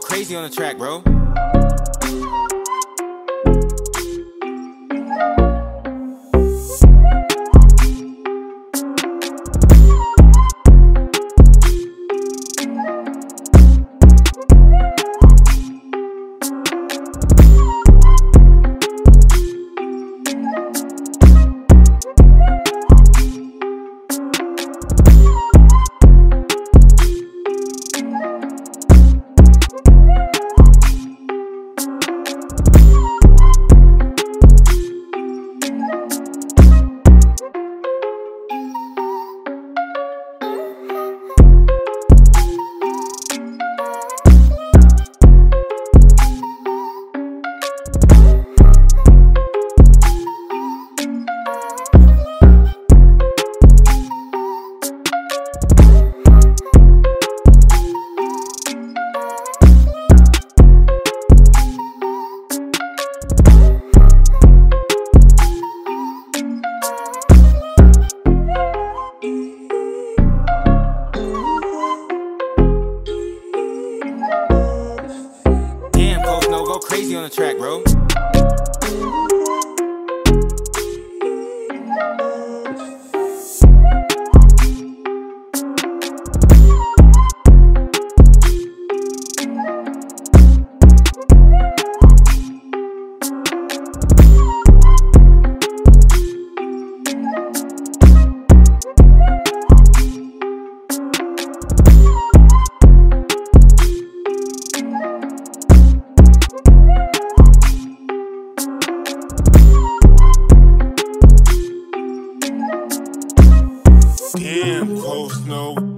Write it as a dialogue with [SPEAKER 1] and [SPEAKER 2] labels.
[SPEAKER 1] crazy on the track, bro. crazy on the track, bro. Damn, close, no.